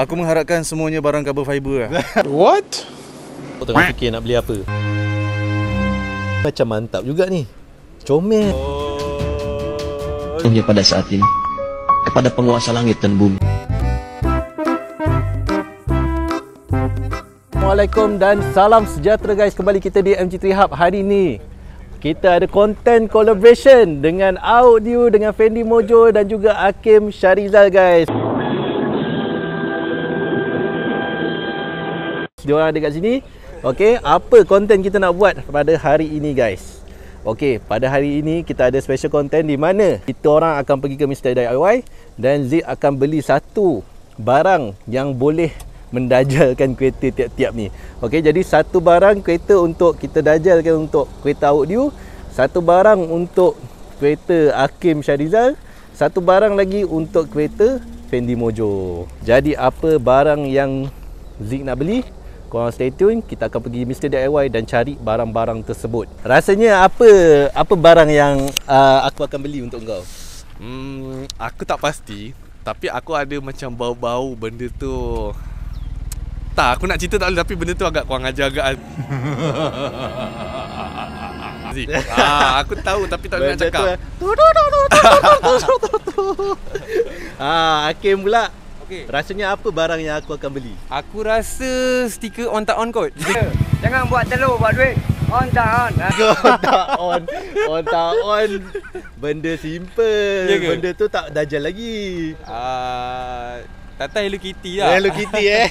Aku mengharapkan semuanya barang carbon fiber lah. What? Aku tengah fikir nak beli apa. Macam mantap juga ni. Comel. hingga pada saat ini kepada penguasa langit dan bumi. Assalamualaikum dan salam sejahtera guys kembali kita di MG3 Hub hari ini kita ada content collaboration dengan Audio dengan Fendi Mojo dan juga Hakim Syarizal guys dia orang ada kat sini Okey, apa konten kita nak buat pada hari ini guys Okey, pada hari ini kita ada special content di mana kita orang akan pergi ke Mr. DIY dan Zik akan beli satu barang yang boleh mendajalkan kereta tiap-tiap ni. Okey, jadi satu barang kereta untuk kita dajalkan untuk kereta audio, satu barang untuk kereta Hakim Syarizal, satu barang lagi untuk kereta Fendi Mojo. Jadi apa barang yang Zik nak beli? Korang stay tune, kita akan pergi Mr. DIY dan cari barang-barang tersebut. Rasanya apa apa barang yang uh, aku akan beli untuk kau? Hmm, aku tak pasti Tapi aku ada macam bau-bau benda tu Tak, aku nak cerita tak boleh Tapi benda tu agak kurang ajar agak ah, Aku tahu tapi tak boleh nak cakap eh. Ah, Hakim pula. Okey. Rasanya apa barang yang aku akan beli? Aku rasa stiker on tak on kot. Jangan buat telur buat duit. On tak on. Ha? on tak on On tak on Benda simple Ya ke? Benda tu tak dajal lagi Ah, Tata Hello Kitty lah. Hello Kitty eh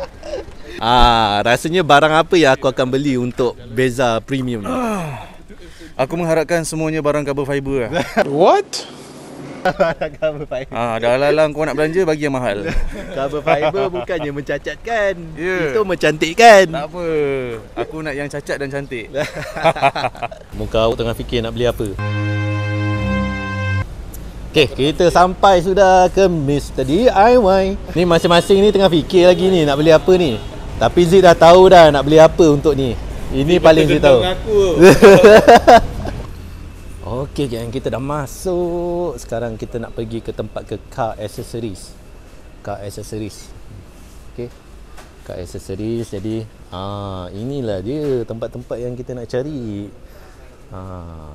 Ah, rasanya barang apa yang aku akan beli untuk Beza Premium ni? Aku mengharapkan semuanya barang carbon fiber lah. What? Cover fiber Ah, dah alang-alang kau nak belanja bagi yang mahal. Cover fiber bukannya mencacatkan Ya. Itu mencantikkan Tak apa. Aku nak yang cacat dan cantik. Muka awak tengah fikir nak beli apa Okay, kita sampai sudah ke Mr. DIY Ni masing-masing ni tengah fikir lagi ni nak beli apa ni Tapi Zid dah tahu dah nak beli apa untuk ni Ini paling Zid tahu Okey gang, kita dah masuk Sekarang kita nak pergi ke tempat ke car accessories Car accessories Okey Car accessories jadi ah inilah dia tempat-tempat yang kita nak cari Ah,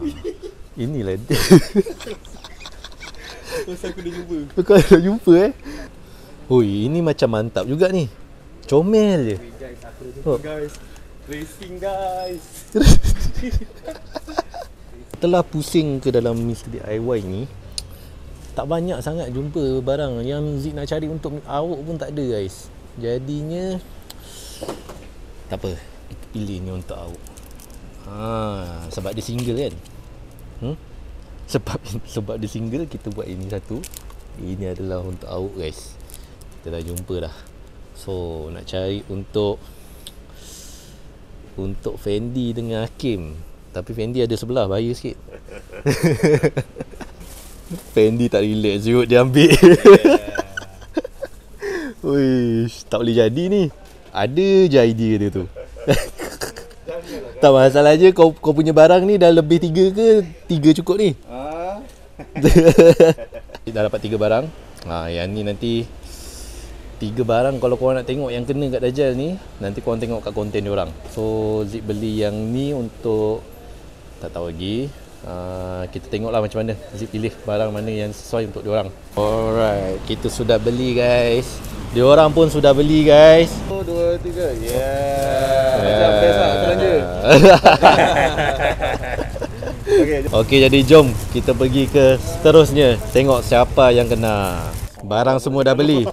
inilah dia. Pasal aku dah jumpa. Kau dah jumpa eh? Hui, ini macam mantap juga ni. Comel je. Guys, aku dah Oh. guys. Racing guys. Setelah pusing ke dalam Mr. DIY ni, tak banyak sangat jumpa barang yang Zik nak cari untuk awak pun tak ada guys. Jadinya tak apa, kita pilih ni untuk awak. Ha, sebab dia single kan. Hmm? Sebab sebab dia single kita buat ini satu. Ini adalah untuk awak guys. Kita dah jumpa dah. So, nak cari untuk untuk Fendi dengan Hakim. Tapi Fendi ada sebelah bahaya sikit. Fendi tak relax Zut dia ambil. Uish, tak boleh jadi ni. Ada je idea dia tu. tak masalahnya kau kau punya barang ni dah lebih tiga ke? Tiga cukup ni. Kita dah dapat tiga barang. Ha, yang ni nanti tiga barang kalau korang nak tengok yang kena kat Dajjal ni nanti korang tengok kat konten dia orang. So Zik beli yang ni untuk tak tahu lagi. Uh, kita tengoklah macam mana Zik pilih barang mana yang sesuai untuk dia orang. Alright, kita sudah beli guys. Dia orang pun sudah beli guys. Oh, dua, tiga. Yeah. Macam best lah, belanja. Okey, jadi jom kita pergi ke seterusnya. Tengok siapa yang kena. Barang semua dah beli.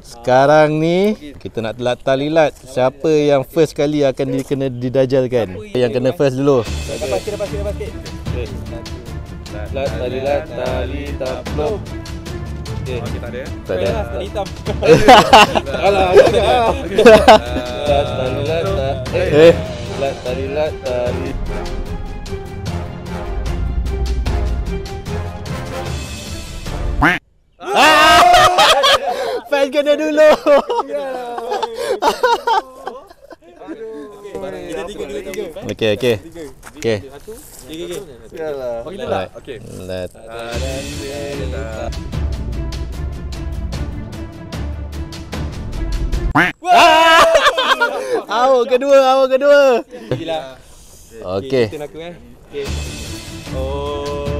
Sekarang ni kita nak telat talilat siapa yang first kali akan dikena didajalkan. Yang kena first dulu. Dapat sikit, dapat sikit, dapat sikit. Telat talilat tali taplop. Okay, tak ada eh? Tak ada. Tali hitam. Alah, Telat talilat eh. Telat talilat tali. Fan kena dulu. Kita tiga, kita tiga. Okey okey. Okey. Satu. Okey, okey. Yalah. Bagi tu lah. Alright. Okay Let Tadi Awak kedua, awak kedua. Gila. Okey. Kita aku eh. Okey. Oh.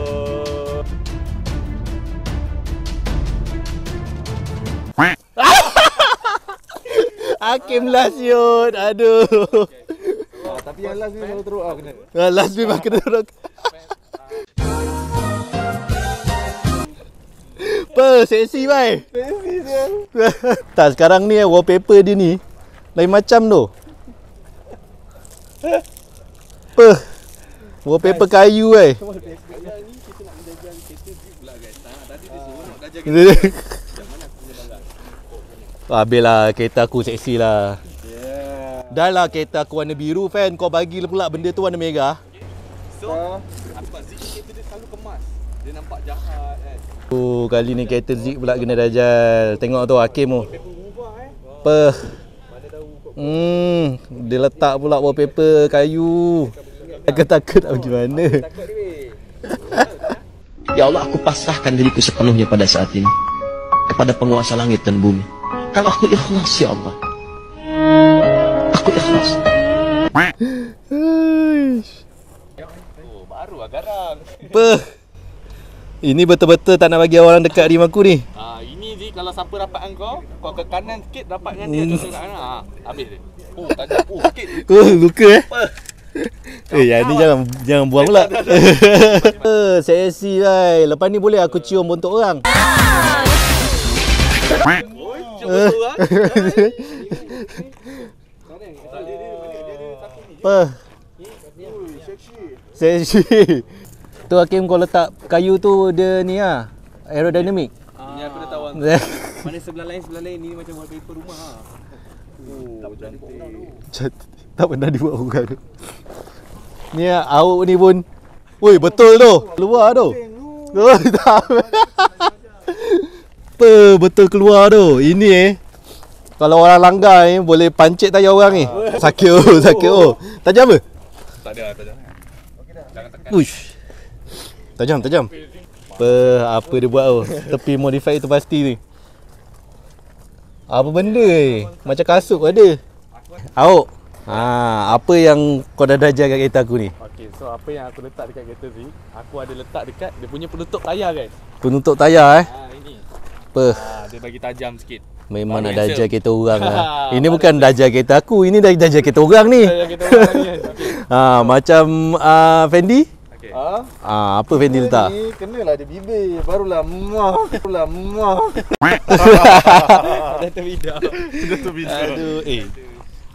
Hakim last yut. Aduh. Tapi yang last ni kalau teruk ah kena. Ah, Last memang kena orang. Apa? Seksi bai. Seksi dia. tak sekarang ni eh, wallpaper dia ni lain macam tu. Apa? Wallpaper kayu eh. Habis lah kereta aku seksi lah. Dah lah kereta aku warna biru fan Kau bagi pula benda tu warna merah. So, apa Zik kereta dia selalu kemas. Dia nampak jahat kan. Oh, kali ni kereta Zik pula kena Dajjal Tengok tu Hakim tu. Apa Hmm, dia letak pula wallpaper kayu. Aku takut nak pergi mana. Ya Allah, aku pasrahkan diriku sepenuhnya pada saat ini. Kepada penguasa langit dan bumi. Kalau aku ikhlas, ya Allah. Aku ikhlas. Oh, baru lah garang. Apa Ini betul-betul tak nak bagi orang dekat rumah aku ni Ah, ini Zik kalau siapa dengan kau, kau ke kanan sikit dengan dia, Hmm. kat kanan. Ah, habis dia. Oh, tajam. Oh, sikit. Oh, luka eh Eh, yang ni jangan jangan buang pula. Eh, Seksi lai. Lepas ni boleh aku cium bontot orang. Betul lah. Apa? Seksi. Tu Hakim kau letak kayu tu dia ni lah. Aerodynamic. Ni aku dah tahu. Mana sebelah lain sebelah lain ni macam wallpaper rumah ha. Oh, cantik. tak pernah dibuat orang. Ni lah, awak ni pun. Woi, betul tu. Keluar tu. Oh, tak. Apa betul keluar tu. Ini eh. Kalau orang langgar ni boleh pancit tayar orang ni. Sakit oh, sakit oh. Tajam ke? Tak ada, tak ada. Uish. Tajam, tajam. Apa, apa dia buat tu? Tepi modify tu pasti ni. Apa benda ni? Macam kasut ada. Awak. Ha, apa yang kau dah ajar kat kereta aku ni? Okay, so apa yang aku letak dekat kereta Zik, aku ada letak dekat dia punya penutup tayar guys. Penutup tayar eh. Ini. Apa? Ah, dia bagi tajam sikit. Memang Baru nak dajar kereta orang lah. Ini bukan dajar kereta aku, ini dah dajar kereta orang ni. Tajam kereta orang ni. Okay. Ha, macam uh, Fendi? Okay. Ah, Ha, apa Fendi letak? ni kenalah dia bibir. Barulah muah. Barulah muah. Dah terbidak. Aduh, eh.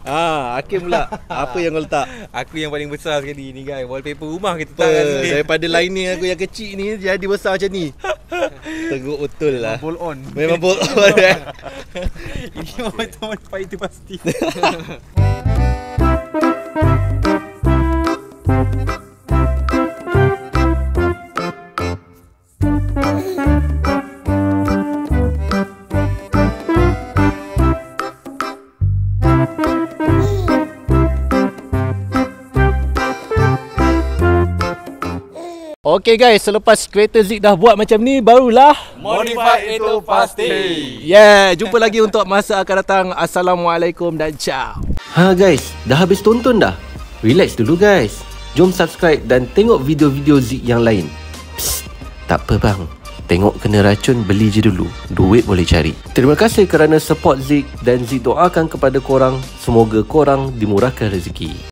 Ah, Hakim pula. Apa yang kau letak? Aku yang paling besar sekali ni guys. Wallpaper rumah kita kat sini. Daripada lining aku yang kecil ni jadi besar macam ni. Teruk betul lah. Pull on. Memang bolt on eh. Ini memang teman fight itu pasti. Okay guys, selepas kereta Zik dah buat macam ni barulah Modify itu pasti. Yeah, jumpa lagi untuk masa akan datang. Assalamualaikum dan ciao. Ha guys, dah habis tonton dah? Relax dulu guys. Jom subscribe dan tengok video-video Zik yang lain. Psst, tak apa bang. Tengok kena racun beli je dulu. Duit boleh cari. Terima kasih kerana support Zik dan Zik doakan kepada korang semoga korang dimurahkan rezeki.